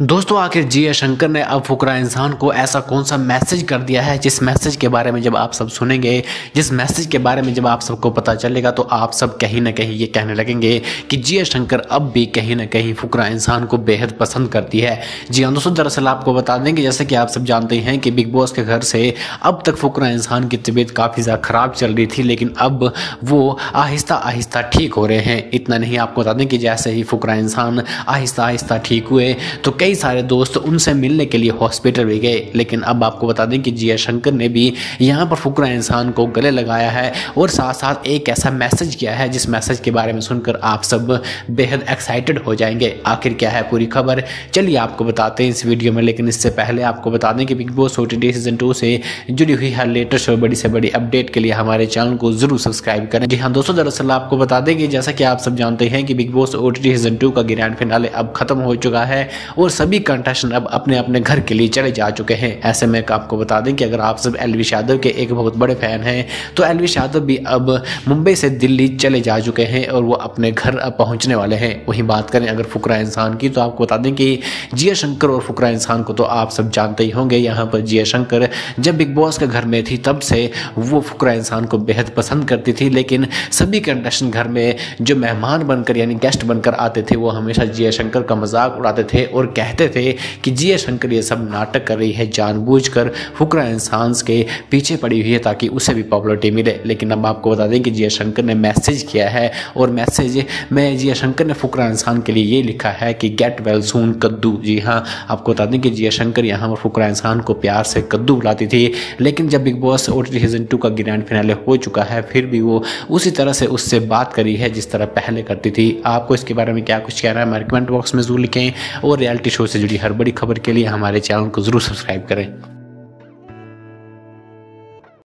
दोस्तों, आखिर जी शंकर ने अब फुकरा इंसान को ऐसा कौन सा मैसेज कर दिया है जिस मैसेज के बारे में जब आप सब सुनेंगे, जिस मैसेज के बारे में जब आप सबको पता चलेगा तो आप सब कहीं ना कहीं ये कहने लगेंगे कि जी शंकर अब भी कहीं ना कहीं फुकरा इंसान को बेहद पसंद करती है। जी हाँ दोस्तों, दरअसल आपको बता देंगे, जैसे कि आप सब जानते हैं कि बिग बॉस के घर से अब तक फुकरा इंसान की तबीयत काफ़ी ज़्यादा ख़राब चल रही थी, लेकिन अब वो आहिस्ता आहिस्ता ठीक हो रहे हैं। इतना नहीं, आपको बता दें कि जैसे ही फुकरा इंसान आहिस्ता आहिस्ता ठीक हुए तो कई कई सारे दोस्त उनसे मिलने के लिए हॉस्पिटल भी गए, लेकिन अब आपको बता दें कि जिया शंकर ने भी यहाँ पर फुकरा इंसान को गले लगाया है और साथ साथ एक ऐसा मैसेज किया है, जिस मैसेज के बारे में सुनकर आप सब बेहद एक्साइटेड हो जाएँगे। आखिर क्या है पूरी खबर? चलिए आपको बताते हैं इस वीडियो में, लेकिन इससे पहले आपको बता दें कि Bigg Boss O season two से जुड़ी हुई हर लेटेस्ट और बड़ी से बड़ी अपडेट के लिए हमारे चैनल को ज़रूर सब्सक्राइब करें। जी हाँ दोस्तों, दरअसल आपको बता दें कि जैसा कि आप सब जानते हैं कि Bigg Boss O season two का ग्रैंड फिनाले अब खत्म हो चुका है और सभी कंटेस्टेंट अब अपने अपने घर के लिए चले जा चुके हैं। ऐसे में आपको बता दें कि अगर आप सब एलविश यादव के एक बहुत बड़े फ़ैन हैं तो एलविश यादव भी अब मुंबई से दिल्ली चले जा चुके हैं और वो अपने घर अब पहुँचने वाले हैं। वहीं बात करें अगर फुकरा इंसान की तो आपको बता दें कि जिया शंकर और फुकरा इंसान को तो आप सब जानते ही होंगे, यहाँ पर जिया शंकर जब बिग बॉस के घर में थी, तब से वो फुकरा इंसान को बेहद पसंद करती थी, लेकिन सभी कंटेस्टेंट घर में जो मेहमान बनकर, यानी गेस्ट बनकर आते थे, वो हमेशा जिया शंकर का मज़ाक उड़ाते थे और कहते थे कि जी शंकर ये सब नाटक कर रही है जानबूझकर। फुकरा इंसान के पीछे पड़ी हुई है ताकि उसे भी पॉपुलरिटी मिले। लेकिन अब आपको बता दें कि जिया शंकर ने मैसेज किया है और मैसेज में जिया शंकर ने फुकरा इंसान के लिए ये लिखा है कि गेट वेल सून, कद्दू। जी हाँ आपको बता दें कि जिया शंकर यहाँ पर फुकरा इंसान को प्यार से कद्दू बुलाती थी। लेकिन जब Bigg Boss O season two का ग्रैंड फिनाले हो चुका है, फिर भी वो उसी तरह से उससे बात करी है जिस तरह पहले करती थी। आपको इसके बारे में क्या कुछ कहना है? हमारे कमेंट बॉक्स में ज़रूर लिखें और रियलिटी शो से जुड़ी हर बड़ी खबर के लिए हमारे चैनल को ज़रूर सब्सक्राइब करें।